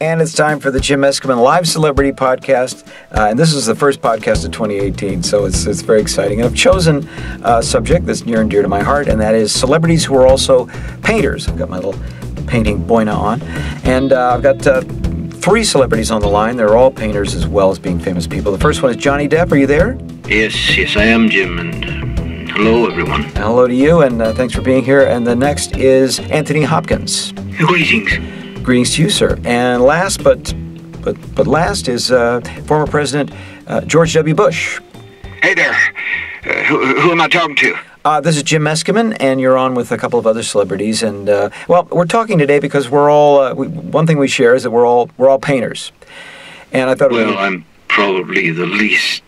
And it's time for the Jim Meskimen Live Celebrity Podcast. Uh, and this is the first podcast of 2018, so it's, it's very exciting. And I've chosen a subject that's near and dear to my heart, and that is celebrities who are also painters. I've got my little painting boina on. And uh, I've got uh, three celebrities on the line. They're all painters as well as being famous people. The first one is Johnny Depp. Are you there? Yes, yes, I am, Jim, and um, hello, everyone. Hello to you, and uh, thanks for being here. And the next is Anthony Hopkins. Greetings. Greetings to you, sir. And last, but but but last is uh, former President uh, George W. Bush. Hey there. Uh, who, who am I talking to? Uh, this is Jim Meskimen, and you're on with a couple of other celebrities. And uh, well, we're talking today because we're all uh, we, one thing we share is that we're all we're all painters. And I thought, Well, be- I'm probably the least.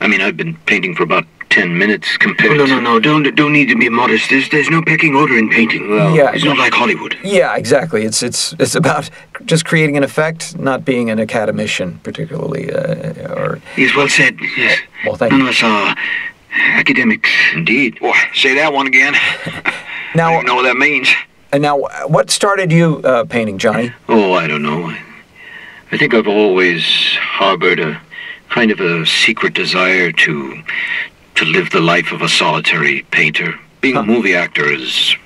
I mean, I've been painting for about ten minutes compared Oh, no, no, no. Don't don't need to be modest. There's there's no pecking order in painting. Well, Yeah, it's not like Hollywood. yeah, exactly. It's it's it's about just creating an effect, not being an academician, particularly. Uh, or Yes, well said. Yes. well, thank None you. of us are academics. Indeed. Boy, say that one again. I Now, don't know what that means. and now, what started you uh, painting, Johnny? Oh, I don't know. I, I think I've always harbored a kind of a secret desire to to live the life of a solitary painter. Being Huh. a movie actor is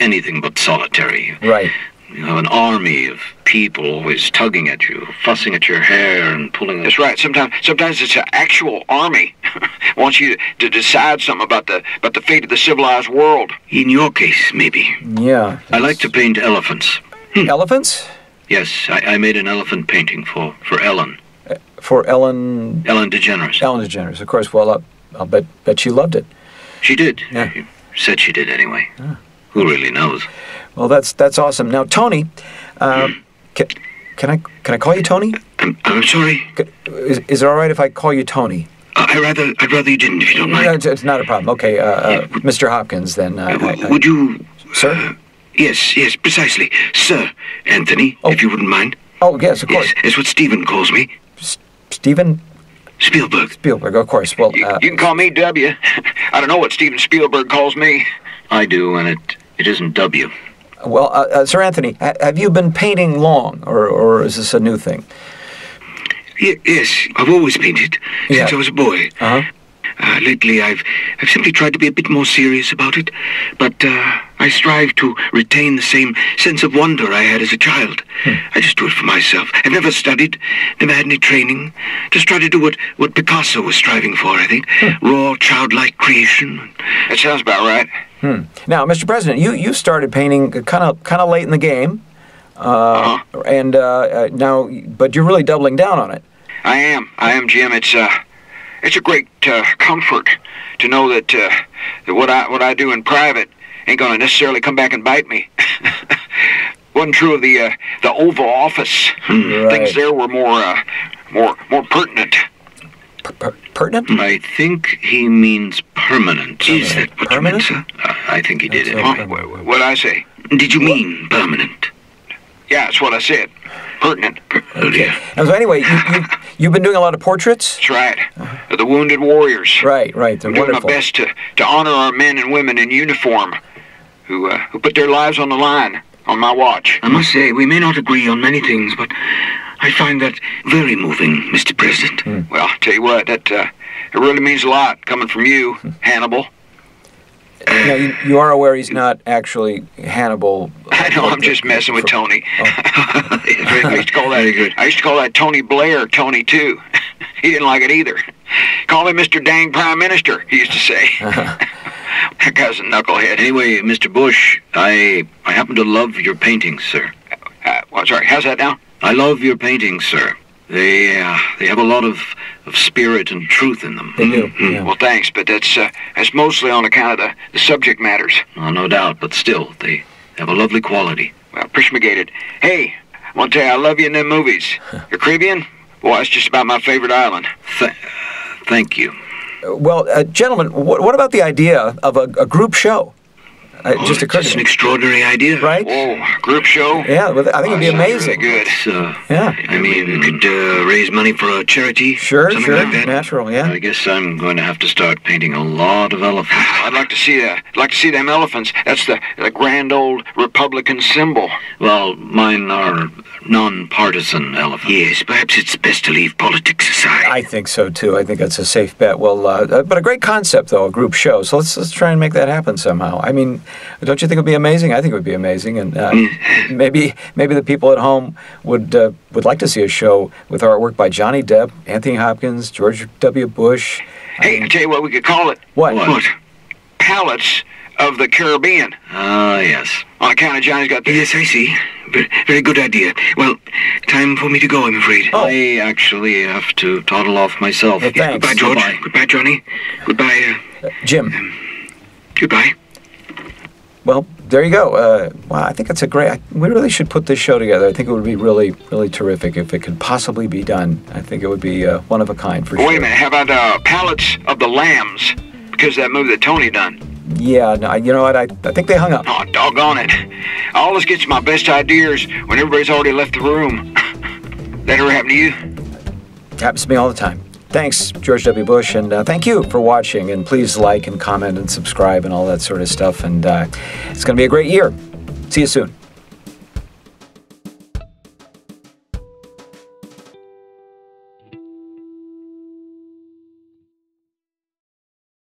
anything but solitary. Right. You have an army of people always tugging at you, fussing at your hair and pulling. That's right. Sometimes sometimes it's an actual army wants you to decide something about the about the fate of the civilized world. In your case, maybe. Yeah. I like to paint elephants. Hmm. elephants Yes, I, I made an elephant painting for, for Ellen. Uh, for Ellen Ellen DeGeneres. Ellen DeGeneres. Of course. Well, I'll, I'll bet bet she loved it. She did. Yeah. She said she did anyway. Who really knows? Well, that's that's awesome. Now, Tony, uh, can, can I can I call you Tony? I'm, I'm sorry. Is, is it all right if I call you Tony? Uh, I rather I'd rather you didn't, if you don't No, mind. it's, it's not a problem. Okay, uh, uh, Mr. Hopkins. Then, uh, I, I, Would you, sir? yes, yes, precisely, Sir Anthony, Oh. if you wouldn't mind. Oh, yes, of course. Yes, it's what Steven calls me. Steven Spielberg. Spielberg. Of course. Well, You, uh, you can call me W. I don't know what Steven Spielberg calls me. I do, and it, it isn't W. well, uh, uh, Sir Anthony, ha- have you been painting long, or or is this a new thing? Ye- yes, I've always painted Yeah. since I was a boy. Uh huh. Uh, lately, I've I've simply tried to be a bit more serious about it, but uh, I strive to retain the same sense of wonder I had as a child. I just do it for myself. I've never studied, never had any training. Just try to do what, what Picasso was striving for. I think raw, childlike creation. That sounds about right. Now, Mr. President, you you started painting kind of kind of late in the game, uh, and uh, uh, now, but you're really doubling down on it. I am. I am, Jim. It's uh, it's a great uh, comfort to know that uh, that what I what I do in private ain't gonna necessarily come back and bite me. Wasn't true of the uh, the Oval Office. Right. Things there were more uh, more more pertinent. Per- per- pertinent? I think he means permanent. Is that what you meant, sir? Uh, I think he did That's okay. What what'd I say? Did you mean permanent? Yeah, that's what I said. Pertinent. Okay. And so anyway, you, you you've been doing a lot of portraits. That's right. Of the wounded warriors. Right, right. They're I'm doing wonderful. my best to, to honor our men and women in uniform who uh, who put their lives on the line on my watch. I must say, we may not agree on many things, but I find that very moving, Mr. President. Well, I'll tell you what, that uh, it really means a lot coming from you, Hannibal. Now, you, you are aware he's not actually Hannibal. I know, I'm just messing with Tony. I used to call that good. I used to call that Tony Blair Tony too. he didn't like it either. Call him Mr. Dang Prime Minister, he used to say. that guy's a knucklehead. Anyway, Mr. Bush, I I happen to love your paintings, sir. Uh, well, sorry, how's that now? I love your paintings, sir. They uh, they have a lot of, of spirit and truth in them. They do. Hmm, yeah. Well, thanks, but that's uh, that's mostly on account of the, the subject matters. Oh, no doubt, but still, they have a lovely quality. Well, appreciate it. Hey, I want to tell you, I love you in them movies. The Caribbean? Boy, it's just about my favorite island. Th- thank you. Well, uh, gentlemen, what, what about the idea of a, a group show? It Oh, just occurred it's an extraordinary idea. Right? Whoa, group show? Yeah, well, I think it'd be Oh, amazing. Really good. It's, uh, Yeah. I mean, we could uh, raise money for a charity. Sure, something sure. like that. Natural, yeah. I guess I'm going to have to start painting a lot of elephants. I'd like to see that. I'd like to see them elephants. That's the, the grand old Republican symbol. Well, mine are non-partisan elephants. Yes, perhaps it's best to leave politics aside. I think so too. I think that's a safe bet. Well, uh, uh, but a great concept though, a group show. So let's let's try and make that happen somehow. I mean, don't you think it would be amazing? I think it would be amazing, and uh, maybe maybe the people at home would uh, would like to see a show with artwork by Johnny Depp, Anthony Hopkins, George W. Bush. Hey, I tell you what we could call it. What? What? What? Palettes of the Caribbean. Ah, yes. On account of Johnny's got the... Yes, I see. Very, very good idea. Well, time for me to go, I'm afraid. Oh. I actually have to toddle off myself. Well, thanks. Goodbye, George. Bye-bye. Goodbye, Johnny. Goodbye. Uh, Jim. goodbye. Well, there you go. Uh, wow, I think that's a great. I, we really should put this show together. I think it would be really, really terrific if it could possibly be done. I think it would be uh, one of a kind for sure. Wait a minute, how about uh, Palettes of the Lambs? Because that movie that Tony done. Yeah, no, you know what? I, I think they hung up. Oh, doggone it. I always get my best ideas when everybody's already left the room. that ever happen to you? Happens to me all the time. Thanks, George W. Bush, and uh, thank you for watching. And please like and comment and subscribe and all that sort of stuff. And uh, it's going to be a great year. See you soon.